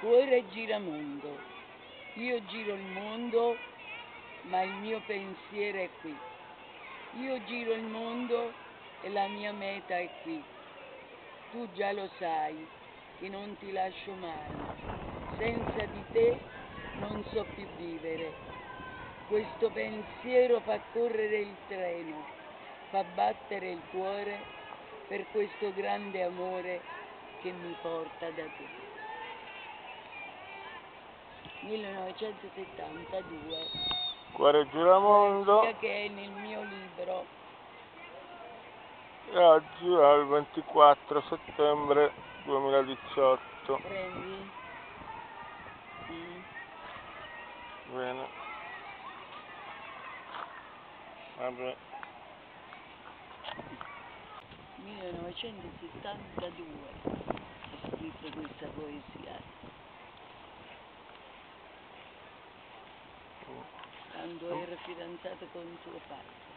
Cuore giramondo. Io giro il mondo, ma il mio pensiero è qui. Io giro il mondo e la mia meta è qui. Tu già lo sai che non ti lascio mai. Senza di te non so più vivere. Questo pensiero fa correre il treno, fa battere il cuore per questo grande amore che mi porta da te. 1972. Cuore giramondo. Poesia che è nel mio libro. E oggi è il 24 settembre 2018. Prendi? Mm. Bene. Vabbè. 1972 ho scritto questa poesia. Quando ero fidanzato con suo padre.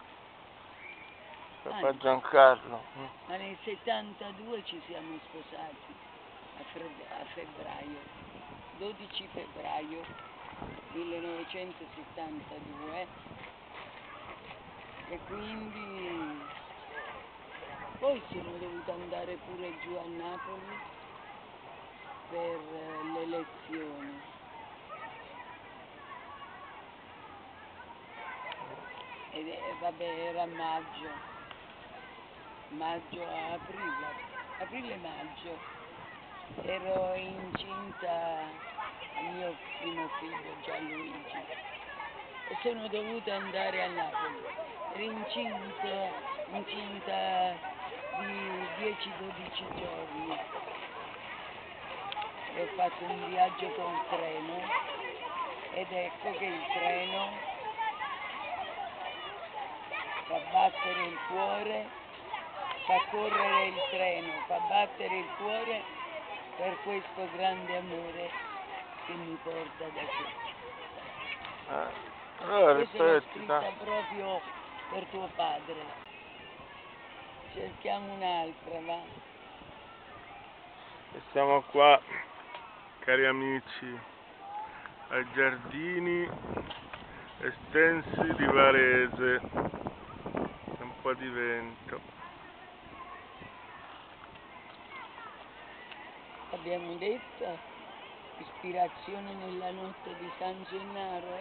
Papà Giancarlo. Ma nel 72 ci siamo sposati a, a febbraio, 12 febbraio 1972 e quindi poi sono dovuta andare pure giù a Napoli per le elezioni. Ed è, vabbè era maggio, maggio, aprile, aprile maggio, ero incinta al mio primo figlio Gianluigi e sono dovuta andare a Napoli, ero incinta, incinta di 10-12 giorni. E ho fatto un viaggio col treno ed ecco che il treno fa battere il cuore, fa correre il treno, fa battere il cuore per questo grande amore che mi porta da te. Eh, allora Questa l'ho scritta proprio per tuo padre. Cerchiamo un'altra, va? E siamo qua, cari amici, ai giardini estensi di Varese po' di vento. Abbiamo detto ispirazione nella notte di San Gennaro,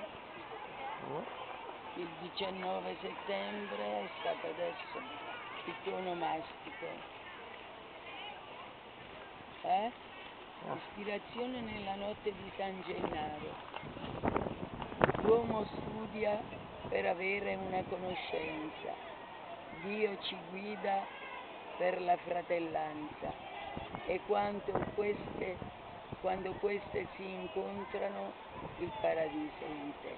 oh. il 19 settembre è stato adesso il tuo onomastico. Eh? Oh. Ispirazione nella notte di San Gennaro. L'uomo studia per avere una conoscenza Dio ci guida per la fratellanza e queste, quando queste si incontrano il paradiso in te.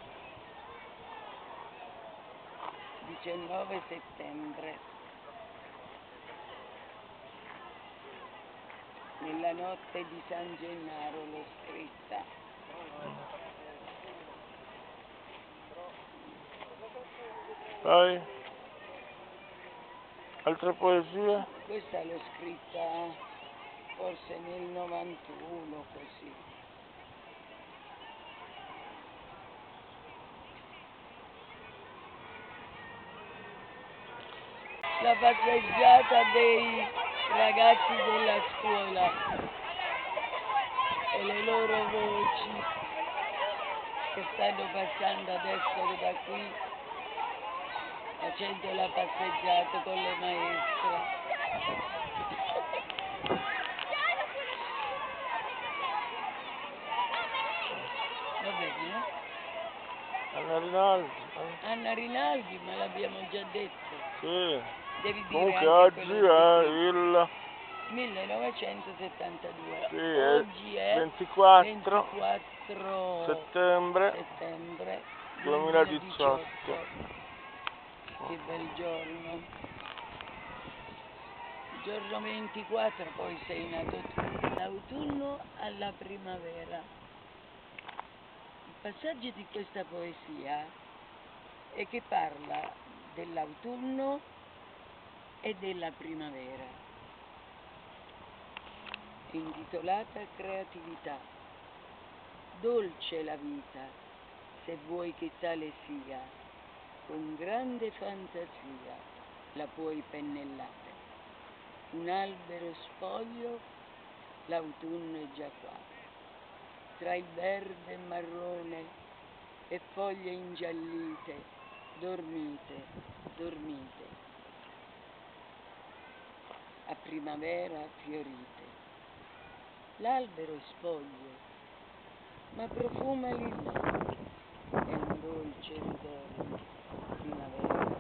19 settembre. Nella notte di San Gennaro l'ho scritta. Poi? Altre poesie? Questa l'ho scritta forse nel 91 così. La passeggiata dei ragazzi della scuola e le loro voci che stanno passando adesso da qui facendo la passeggiata con le maestre. Va bene? Anna Rinaldi. Anna Rinaldi, ma l'abbiamo già detto. Sì. Devi dire Comunque oggi è il 1972. Sì, oggi è 24, 24 settembre, settembre 2018. 2018 che bel giorno. Giorno 24 poi sei nato tu, dall'autunno alla primavera. Il passaggio di questa poesia è che parla dell'autunno e della primavera. Intitolata Creatività. dolce la vita, se vuoi che tale sia, con grande fantasia la puoi pennellare. Un albero spoglio, l'autunno è già qua, tra il verde e marrone e foglie ingiallite, dormite, dormite. A primavera fiorite. L'albero è spoglio, ma profuma lilla è un dolce ritorno, primavera.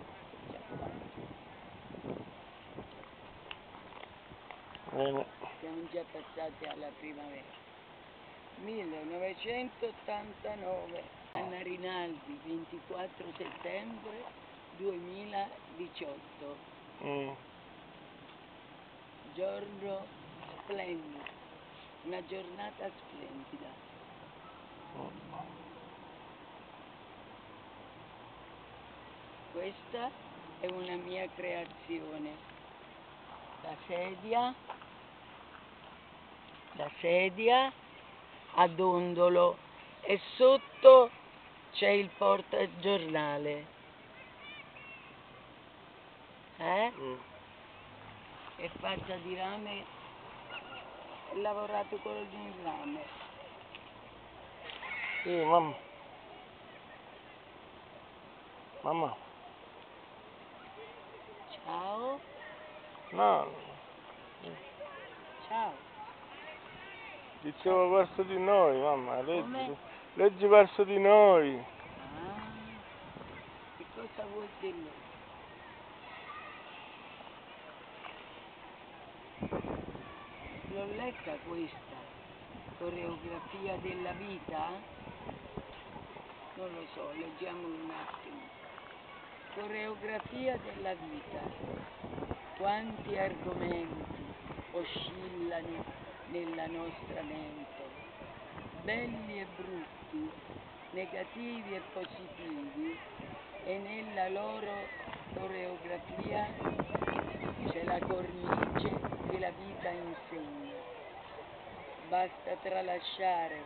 Bene. Siamo già passati alla primavera. 1989, Anna Rinaldi, 24 settembre 2018. Mm. Giorno splendido, una giornata splendida. Questa è una mia creazione. La sedia, la sedia a dondolo e sotto c'è il portagiornale. Eh? Mm. È fatta di rame, è lavorato con il rame. Sì, mamma. Mamma. Ciao, No, ciao. dicevo verso di noi, mamma. Come? Leggi, leggi verso di noi. Ah, che cosa vuol dire? L'ho letta questa, coreografia della vita? Non lo so, leggiamo un attimo. Coreografia della vita. Quanti argomenti oscillano nella nostra mente, belli e brutti, negativi e positivi, e nella loro coreografia c'è la cornice che la vita insegna. Basta tralasciare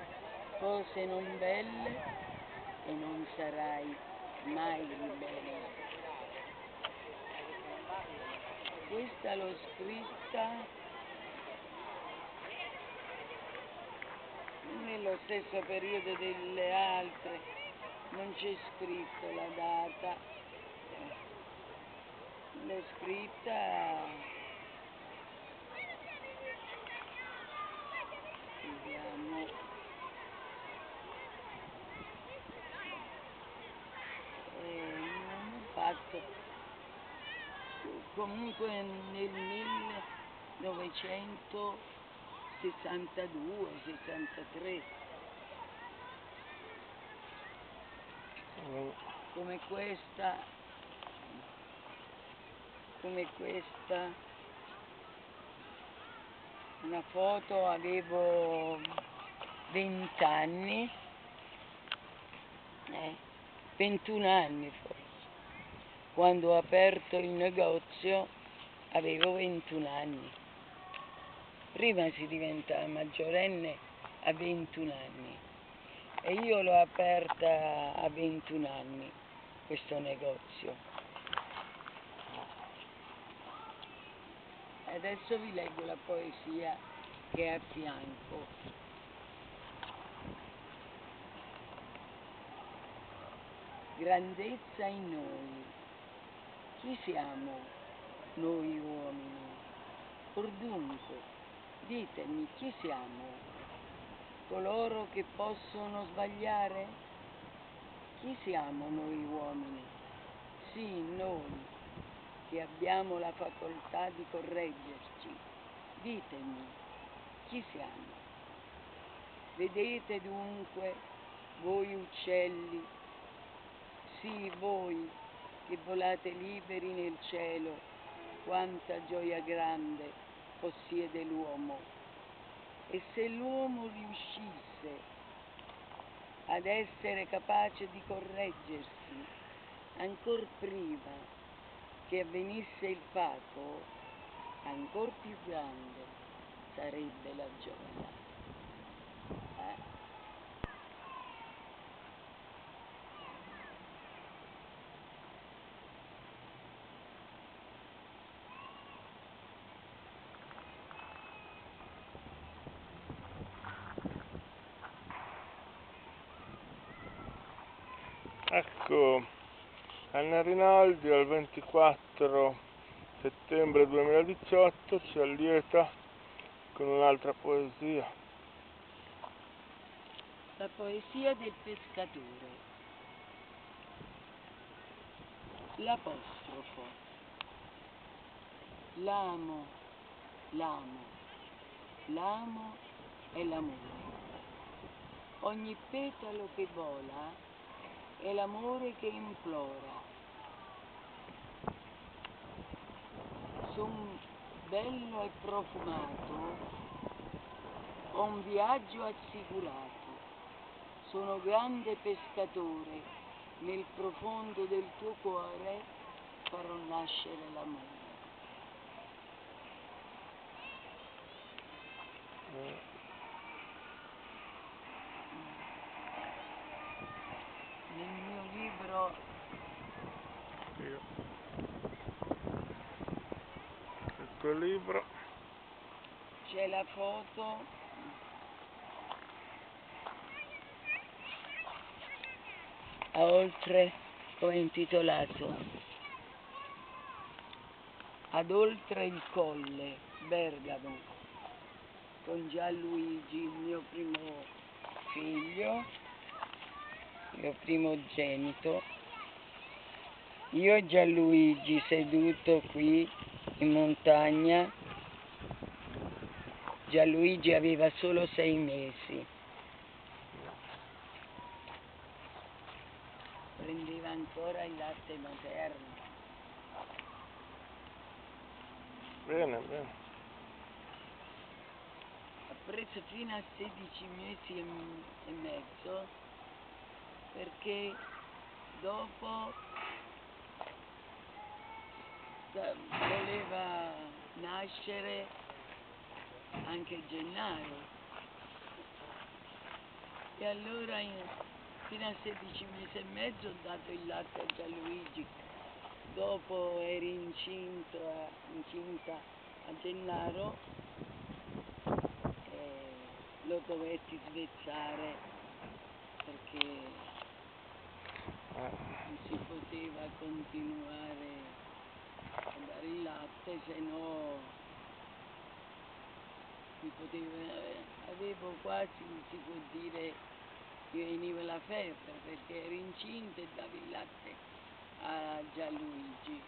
cose non belle e non sarai mai ribelle. Questa l'ho scritta nello stesso periodo delle altre, non c'è scritto la data, l'ho scritta, vediamo, eh, non ho fatto, comunque nel 1962, 63, Mm. come questa, come questa, una foto avevo 20 anni, eh, 21 anni forse, quando ho aperto il negozio avevo 21 anni, prima si diventa maggiorenne a 21 anni e io l'ho aperta a 21 anni questo negozio. Adesso vi leggo la poesia che è a fianco. Grandezza in noi. Chi siamo noi uomini? Or dunque, ditemi chi siamo? coloro che possono sbagliare? Chi siamo noi uomini? Sì, noi che abbiamo la facoltà di correggerci. Ditemi, chi siamo? Vedete dunque, voi uccelli, sì voi che volate liberi nel cielo, quanta gioia grande possiede l'uomo e se l'uomo riuscisse ad essere capace di correggersi ancor prima che avvenisse il fatto, ancor più grande sarebbe la gioia. Eh? Ecco, Anna Rinaldi al 24 settembre 2018 ci allieta con un'altra poesia. La poesia del pescatore. L'apostrofo. L'amo, l'amo, l'amo è l'amore. Ogni petalo che vola è l'amore che implora. Son bello e profumato, ho un viaggio assicurato. Sono grande pescatore, nel profondo del tuo cuore farò nascere l'amore. Nel mio libro Io. Tuo libro, c'è la foto. A oltre come intitolato ad oltre il colle Bergamo con Gianluigi il mio primo figlio mio primogenito io Gianluigi seduto qui in montagna Gianluigi aveva solo sei mesi. Prendeva ancora il latte materno. bene, bene. Ha preso fino a 16 mesi e, mezzo perché dopo voleva nascere anche Gennaro. E allora in- fino a 16 mesi e mezzo ho dato il latte a Gianluigi. Dopo eri incinta, incinta a Gennaro e lo dovetti svezzare perché Eh, non si poteva continuare a dare il latte, se no mi poteva, avevo quasi, si può dire, mi veniva la febbre perché ero incinta e davo il latte a Gianluigi.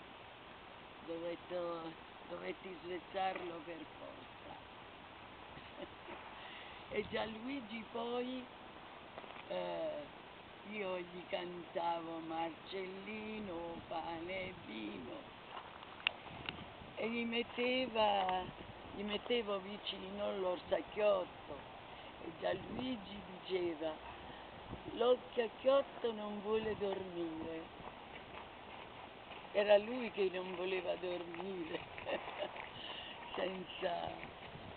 Dovetto, dovetti svezzarlo per forza. e Gianluigi poi eh, io gli cantavo Marcellino, pane e vino e gli metteva, gli mettevo vicino l'orsacchiotto e Gianluigi diceva l'orsacchiotto non vuole dormire. Era lui che non voleva dormire senza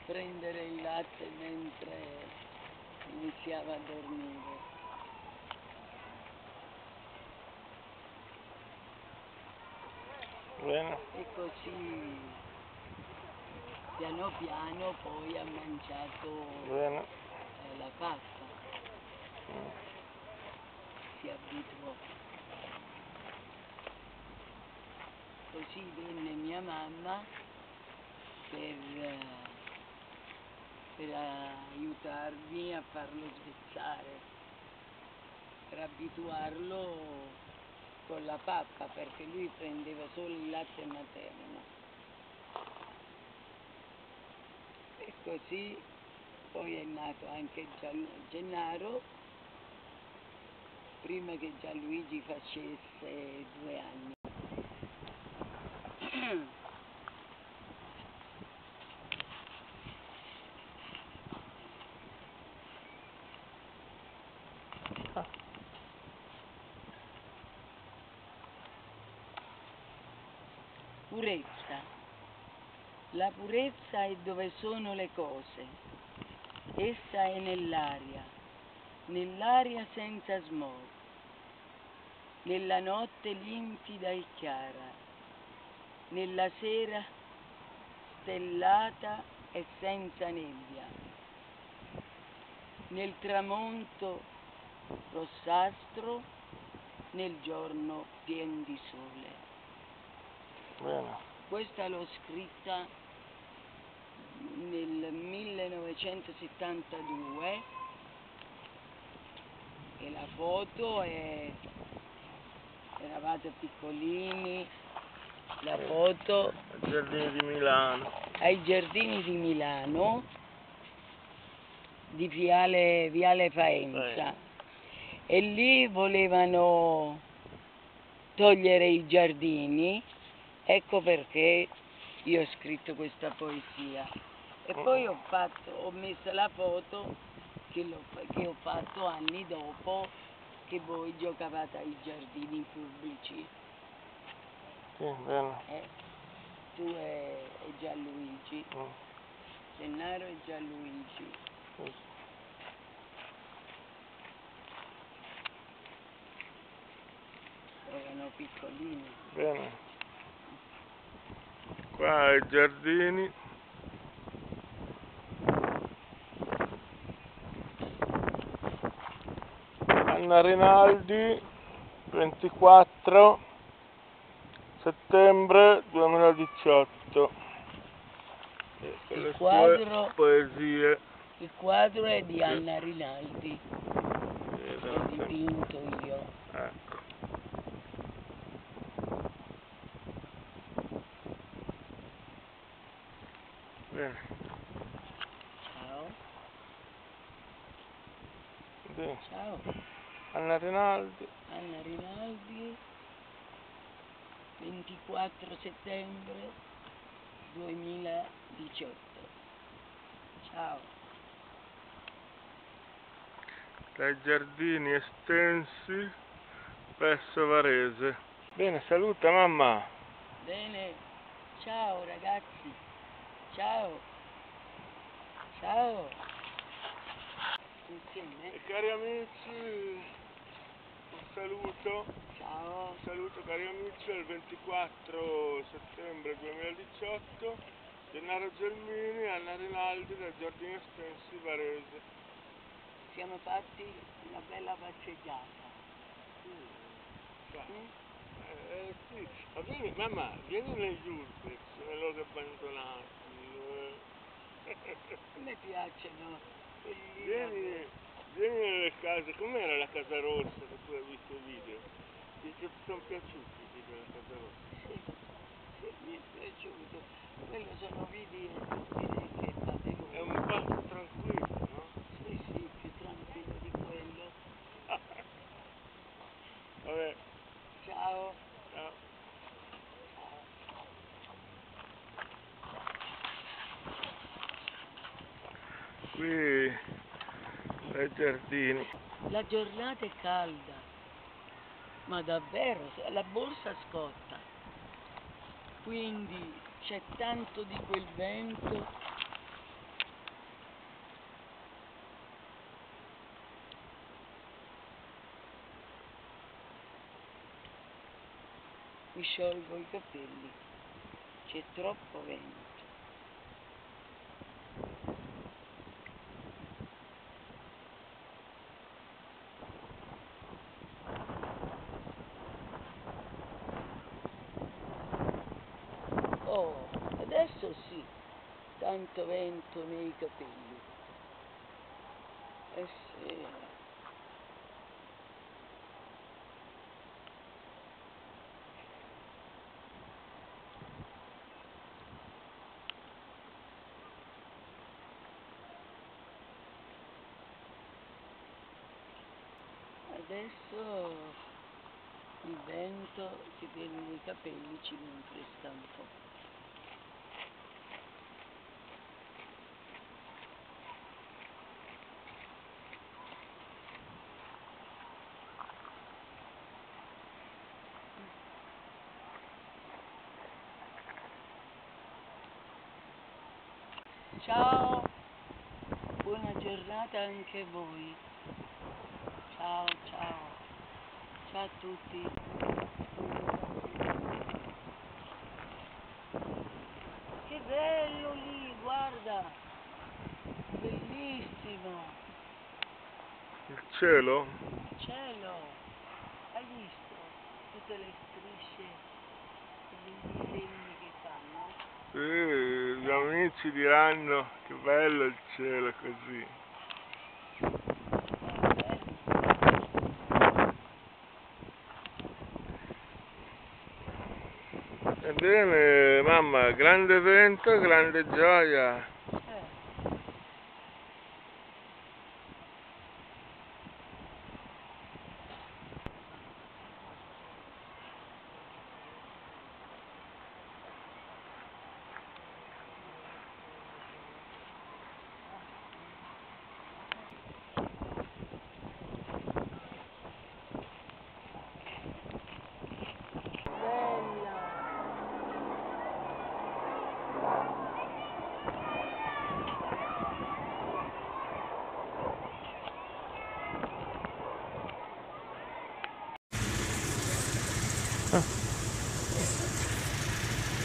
prendere il latte mentre iniziava a dormire. Bene, E così piano piano poi ha mangiato bene. eh, la Mm. si abituò. Così venne mia mamma per, eh, per aiutarmi a farlo svezzare, per abituarlo con la pappa perché lui prendeva solo il latte materno. E così poi è nato anche Gennaro, prima che Gianluigi facesse due anni. Purezza. La purezza è dove sono le cose. Essa è nell'aria, nell'aria senza smog, nella notte limpida e chiara, nella sera stellata e senza nebbia, nel tramonto rossastro nel giorno pieno di sole. Bene. Questa l'ho scritta nel 1972 e la foto è eravate piccolini la foto Ai giardini di Milano. ai giardini di Milano di Viale, Viale Faenza e lì volevano togliere i giardini ecco perché io ho scritto questa poesia e poi ho, fatto, ho messo la foto che, che ho fatto anni dopo che voi giocavate ai giardini pubblici Sì, bene. eh, tu e, e Gianluigi Mm, Gennaro e Gianluigi sì. erano piccolini Bene. Qua ai giardini. Anna Rinaldi, 24 settembre 2018. E con Il le quadro- poesie. il quadro è di Anna Rinaldi ho dipinto io Ecco. Bene, ciao. Bene. ciao. Anna Rinaldi, Anna Rinaldi. 24 settembre 2018 ciao. Dai giardini estensi presso Varese. Bene, saluta mamma. bene. Ciao ragazzi ciao ciao insieme E cari amici, un saluto, ciao un saluto cari amici del 24 settembre 2018, Gennaro Gelmini, Anna Rinaldi dai giardini estensi Varese. siamo fatti una bella passeggiata Ciao. mm? Eh, sì, ma vieni, mamma, vieni negli Urbex, abbandonati. eh. a me piacciono Vieni, vieni nelle case, com'era la casa rossa che tu hai visto i video? Ti ti sono piaciuti i video della casa rossa? Sì, sì, mi è piaciuto. Quello sono video che fate voi. È un posto tranquillo, no? Sì, sì, più tranquillo di quello. Vabbè, Ciao. ciao. Qui ai giardini. La giornata è calda, ma davvero, la borsa scotta. Quindi c'è tanto di quel vento. Mi sciolgo i capelli, c'è troppo vento. Oh, adesso sì, tanto vento nei capelli. Eh sì. Adesso il vento che viene nei capelli ci rinfresca un po'. Ciao, buona giornata anche a voi. Ciao, ciao, ciao a tutti. Che bello lì, guarda, bellissimo, Il cielo? cielo, hai visto? tutte le strisce dei disegni che fanno. Sì, gli amici diranno che bello il cielo così. Ebbene, mamma, grande evento, grande gioia. Eh. Bella.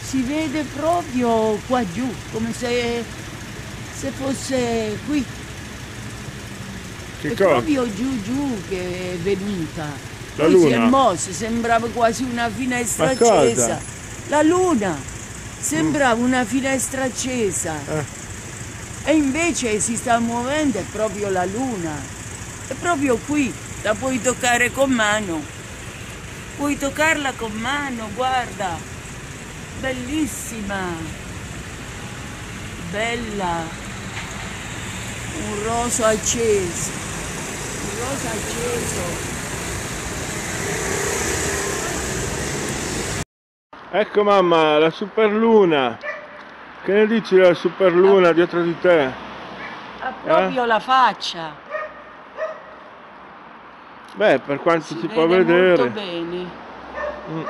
Si vede proprio qua giù, come se, se fosse qui. Che è cosa? proprio giù giù che è venuta. La Poi si è luna? mossa, sembrava quasi una finestra accesa. La luna sembrava una finestra accesa. Eh. E invece si sta muovendo, è proprio la luna. È proprio qui, la puoi toccare con mano. Puoi toccarla con mano, guarda. Bellissima. Bella. Un roso acceso. Un rosa acceso. Ecco mamma, la superluna. Che ne dici della superluna dietro di te? Ha proprio la faccia. Beh, per quanto si, Si può vede molto vedere, bene. mm,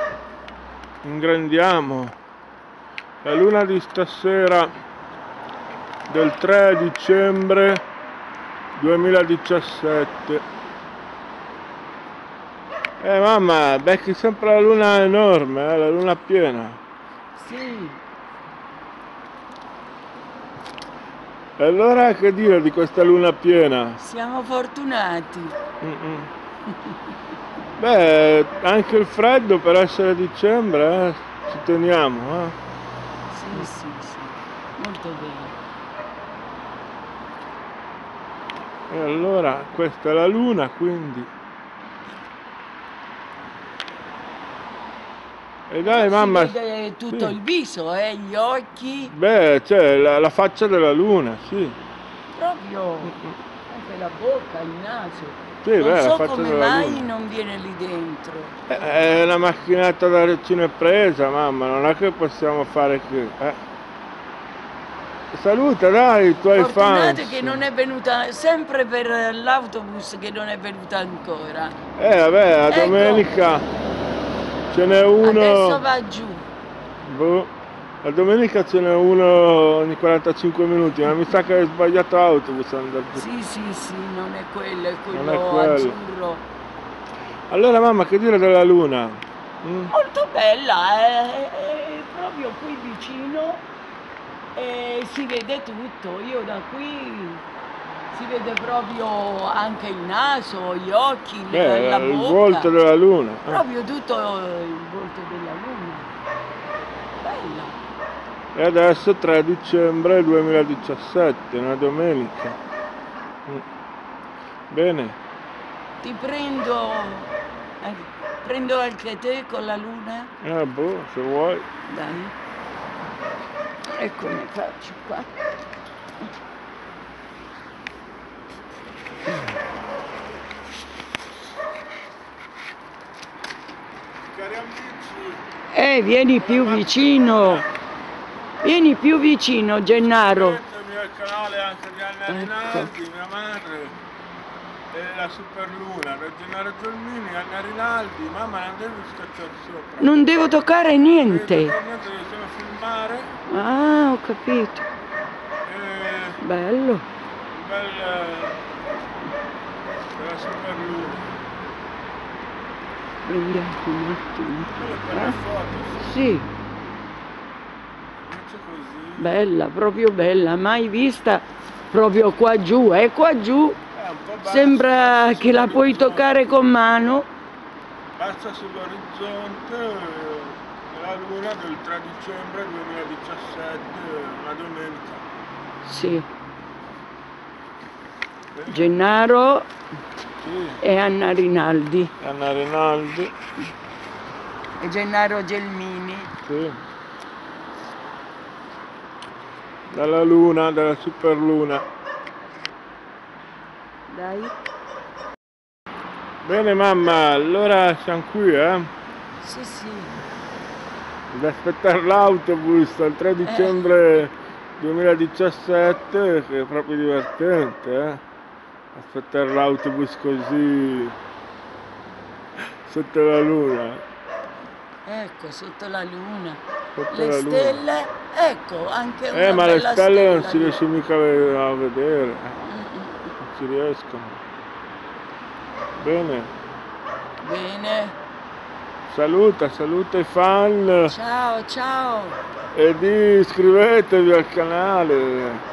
ingrandiamo. La luna di stasera del 3 dicembre 2017. Eh mamma, becchi sempre la luna enorme, eh, la luna piena. Sì. E allora che dire di questa luna piena? Siamo fortunati. Mm-mm. Beh, anche il freddo per essere dicembre, eh, ci teniamo, eh. Sì, sì. Molto bene. E allora questa è la luna, quindi. E dai mamma, Si vede tutto sì. il viso, eh, gli occhi, beh, c'è la, la faccia della luna, sì. proprio anche la bocca, il naso. Sì, non beh, so come mai luna. non viene lì dentro. Eh, È una macchinetta da cinepresa, mamma, non è che possiamo fare che... eh. Saluta dai i tuoi Fortunate fans. che non è venuta, sempre per l'autobus che non è venuta ancora. Eh vabbè, la Ecco. domenica ce n'è uno... Adesso va giù. Boh, la domenica ce n'è uno ogni 45 minuti, ma mi sa che hai sbagliato autobus giù. Sì, sì, sì, non è quello, è quello, Non è quello. azzurro. Allora mamma, che dire della luna? Mm? Molto bella, è, è proprio qui vicino e si vede tutto. Io da qui si vede proprio anche il naso, gli occhi, Beh, la il bocca. volto della luna. eh. Proprio tutto il volto della luna. Bella. E adesso 3 dicembre 2017, una domenica. Mm. Bene, Ti prendo, eh, prendo anche te con la luna? eh boh, se vuoi. Dai. E come faccio qua? Cari amici, Eh, vieni più vicino. Vieni più vicino, Gennaro. iscrivetevi al canale anche di Anna Ecco. Mia madre. E la Superluna, da Gennaro Gelmini, Anna Rinaldi, mamma non devi schiacciare sopra. Non devo toccare niente. toccare niente, solo filmare. Ah, ho capito. E Bello. un bel eh, della Superluna. Vediamo un attimo. Per Eh? foto, sì. Bella, proprio bella. Mai vista proprio qua giù. È qua giù. Sembra che la puoi toccare con mano. passa sull'orizzonte eh, la luna del 3 dicembre 2017, una domenica. Sì. Gennaro Sì, e Anna Rinaldi Anna Rinaldi, e Gennaro Gelmini. sì. Dalla luna, dalla superluna. Dai. Bene mamma, allora siamo qui, eh? Sì, sì. Ad aspettare l'autobus al 3 dicembre 2017, che è proprio divertente, eh? Aspettare l'autobus così sotto la luna. Ecco, sotto la luna. Sotto Le la luna. Ecco, anche una Eh, ma le stelle non si riesce mica a vedere, non si riescono. Bene, Bene. saluta, saluta i fan Ciao, ciao. e di iscrivetevi al canale.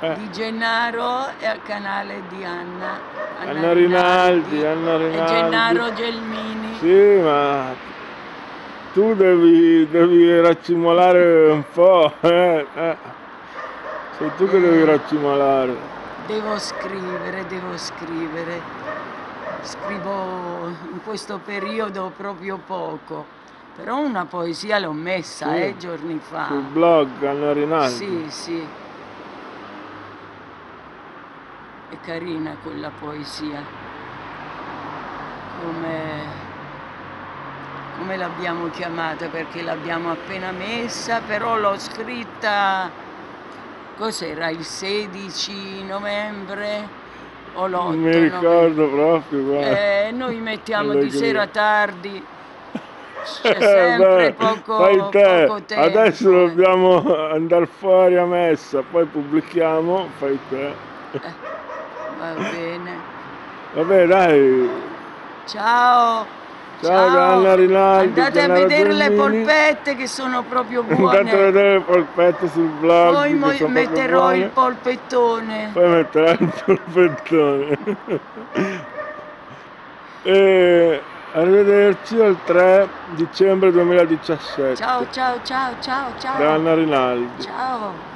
Eh. Di Gennaro e al canale di Anna. Anna Rinaldi, Anna E Rinaldi. Gennaro Gelmini. Sì, ma tu devi, devi raccimolare un po', eh, eh. Sei tu che devi raccimolare. Devo scrivere, devo scrivere. Scrivo in questo periodo proprio poco. Però una poesia l'ho messa, Sì. eh, giorni fa. Sul blog Anna Rinaldi. Sì, sì. È carina quella poesia. Come, come l'abbiamo chiamata? Perché l'abbiamo appena messa, però l'ho scritta, cos'era, il 16 novembre o l'8 Non mi ricordo proprio, guarda. Eh, noi mettiamo di sera tardi, c'è Eh, sempre beh, poco, poco tempo. Adesso eh. dobbiamo andare fuori a messa, poi pubblichiamo, fai te. Va bene. Vabbè dai, Ciao. Ciao da Anna Rinaldi, Andate a vedere le Gelmini. polpette che sono proprio andate a buone. vedere le polpette sul blog. Poi metterò il buone. polpettone. Poi metterai il polpettone. e arrivederci al 3 dicembre 2017 Ciao ciao ciao ciao da ciao. Anna Rinaldi. Ciao.